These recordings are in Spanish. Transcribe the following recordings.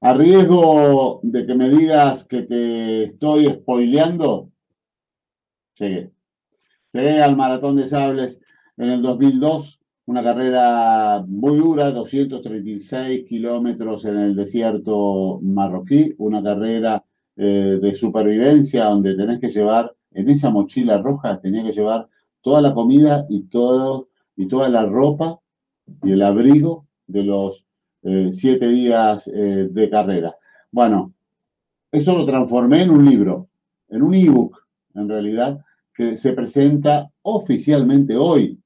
A riesgo de que me digas que te estoy spoileando, llegué. Llegué al Maratón de Sables en el 2002, una carrera muy dura, 236 kilómetros en el desierto marroquí, una carrera eh, de supervivencia donde tenés que llevar, en esa mochila roja, tenía que llevar toda la comida y, todo, y toda la ropa y el abrigo de los eh, siete días eh, de carrera. Bueno, eso lo transformé en un libro, en un ebook, en realidad, que se presenta oficialmente hoy,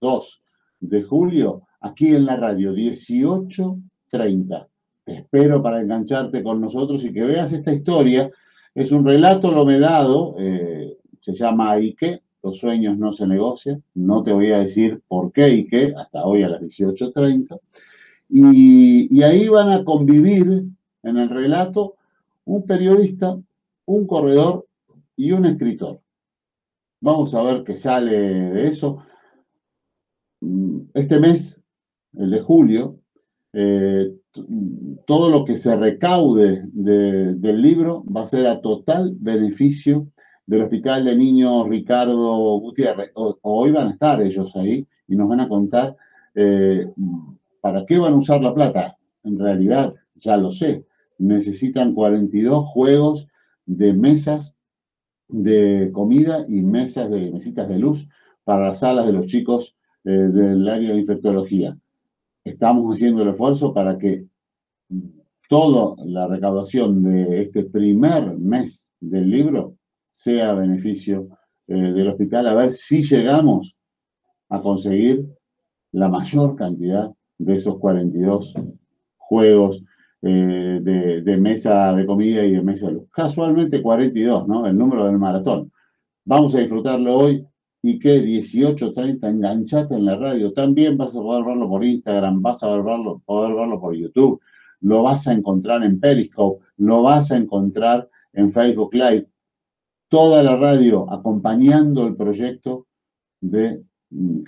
2 de julio, aquí en la radio, 18.30. Te espero para engancharte con nosotros y que veas esta historia. Es un relato lomedado, eh, se llama Ike, los sueños no se negocian. No te voy a decir por qué qué, hasta hoy a las 18.30. Y, ahí van a convivir en el relato un periodista, un corredor y un escritor. Vamos a ver qué sale de eso. Este mes, el de julio, eh, todo lo que se recaude del libro va a ser a total beneficio del Hospital de Niños Ricardo Gutiérrez. hoy van a estar ellos ahí y nos van a contar eh, para qué van a usar la plata. En realidad, ya lo sé, necesitan 42 juegos de mesas de comida y mesas de mesitas de luz para las salas de los chicos eh, del área de infectología. Estamos haciendo el esfuerzo para que toda la recaudación de este primer mes del libro sea a beneficio eh, del hospital, a ver si llegamos a conseguir la mayor cantidad de esos 42 juegos eh, de, mesa de comida y de mesa de luz. Casualmente 42, ¿no? El número del maratón. Vamos a disfrutarlo hoy y que 18.30 enganchate en la radio. También vas a poder verlo por Instagram, vas a verlo, poder verlo por YouTube, lo vas a encontrar en Periscope, lo vas a encontrar en Facebook Live toda la radio acompañando el proyecto de, mm,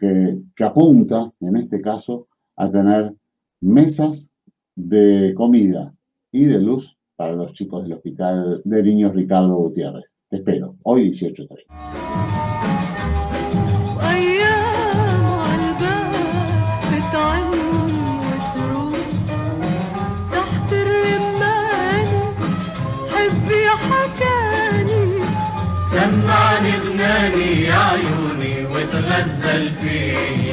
que apunta, en este caso, a tener mesas de comida y de luz para los chicos del Hospital de Niños Ricardo Gutiérrez. Te espero, hoy 18.30. سمعني غناني يا عيوني وتغزل فيه